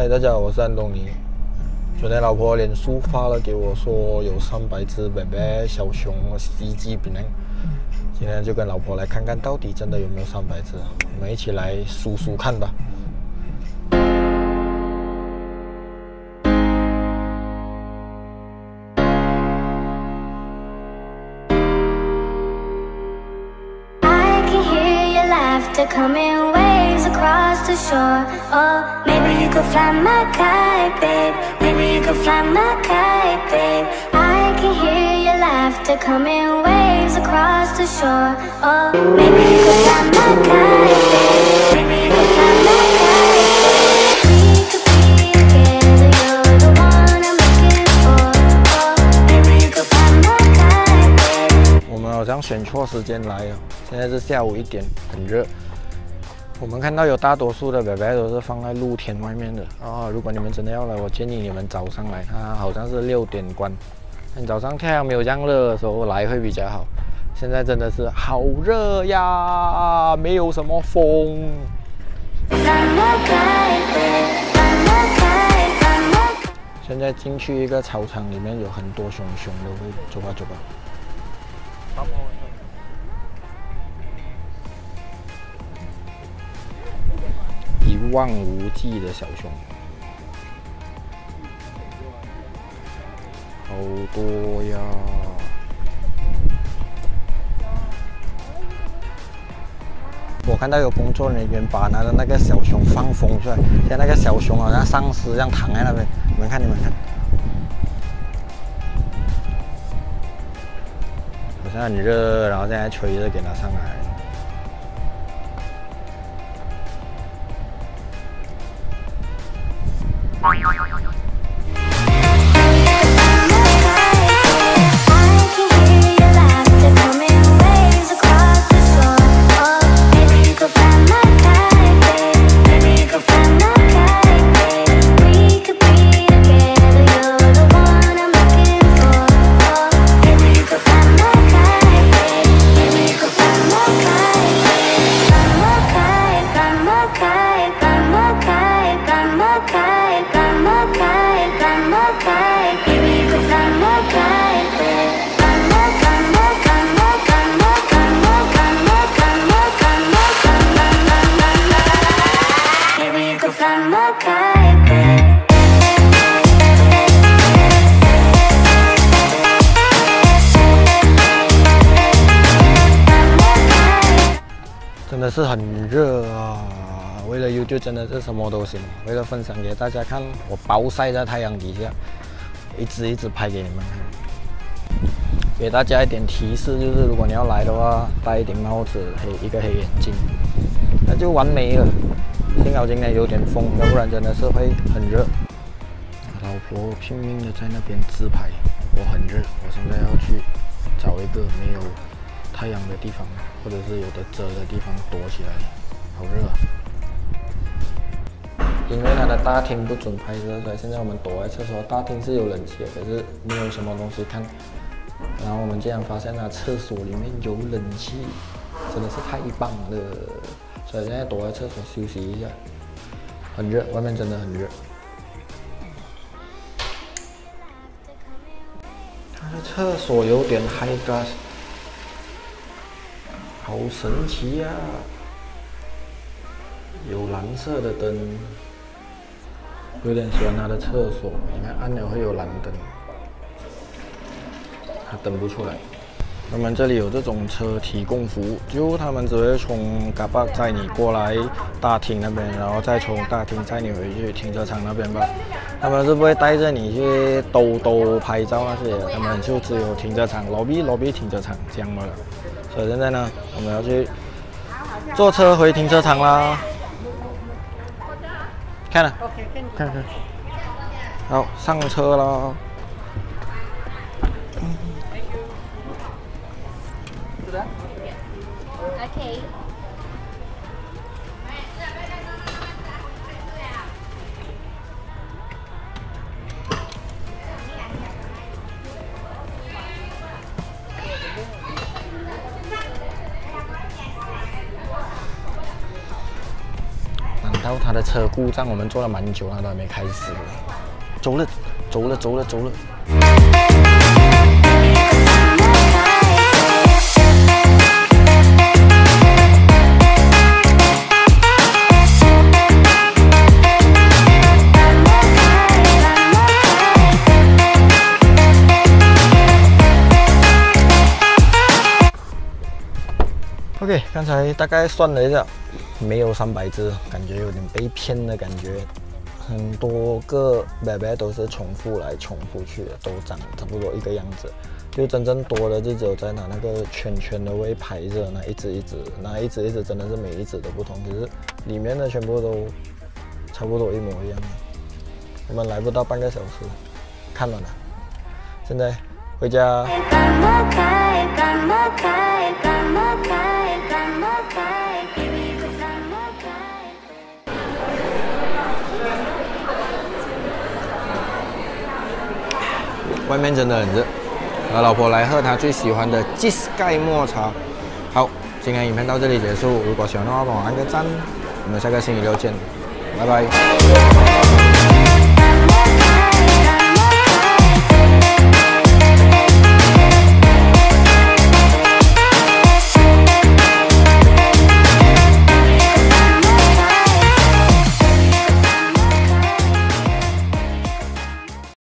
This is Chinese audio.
嗨，大家好，我是安东尼。昨天老婆脸书发了给我说有三百只白白小熊袭击别人，今天就跟老婆来看看到底真的有没有三百只，我们一起来数数看吧。I can hear your laughter coming across the shore. Oh, maybe you could fly my kite, babe. Maybe you could fly my kite, babe. I can hear your laughter coming waves across the shore. Oh, maybe you could fly my kite, babe. Maybe you could fly my kite, babe. We could be together, you're the one I'm looking for. Oh, maybe you could fly my kite, babe. 我们好像选错时间来了，现在是下午一点，很热。 我们看到有大多数的白白都是放在露天外面的啊、如果你们真的要来，我建议你们早上来，它好像是六点关。早上太阳没有这样热的时候来会比较好。现在真的是好热呀，没有什么风。现在进去一个操场里面有很多熊熊的会走吧走吧。望无际的小熊，好多呀！我看到有工作人员把他的那个小熊放风出来，现在那个小熊好像丧尸一样躺在那边，你们看，你们看，好像很热，然后现在吹着给它上来。幺幺幺幺幺是很热啊！为了 YouTube 真的是什么都行，为了分享给大家看，我暴晒在太阳底下，一直一直拍给你们看。给大家一点提示，就是如果你要来的话，戴一顶帽子，黑一个黑眼镜，那就完美了。幸好今天有点风，要不然真的是会很热。老婆拼命的在那边自拍，我很热，我现在要去找一个没有太阳的地方，或者是有的遮的地方躲起来，好热啊！因为它的大厅不准拍摄，所以现在我们躲在厕所。大厅是有冷气的，可是没有什么东西看。然后我们竟然发现它厕所里面有冷气，真的是太棒了！所以现在躲在厕所休息一下，很热，外面真的很热。它的厕所有点 high gas，好神奇呀、有蓝色的灯，有点喜欢它的厕所，你看按钮会有蓝灯，它灯不出来。他们这里有这种车提供服务，就他们只会从嘎巴载你过来大厅那边，然后再从大厅载你回去停车场那边吧。他们是不会带着你去兜兜拍照那些，他们就只有停车场、lobby、lobby 停车场这样了。所以现在呢，我们要去坐车回停车场啦。看了，看看，好，上车啦。Okay. 然后他的车故障，我们坐了蛮久，他都还没开始。走了，走了，走了，走了。OK，刚才大概算了一下，没有三百只，感觉有点被骗的感觉。很多个白白都是重复来重复去的，都长差不多一个样子。就真正多的就只有在它那个圈圈的位排着那一只一只，那一只一只真的是每一只都不同，可是里面的全部都差不多一模一样的。我们来不到半个小时，看完了，现在回家。外面真的很热，和老婆来喝她最喜欢的吉斯盖抹茶。好，今天影片到这里结束，如果喜欢的话帮我按个赞，我们下个星期六见，拜拜。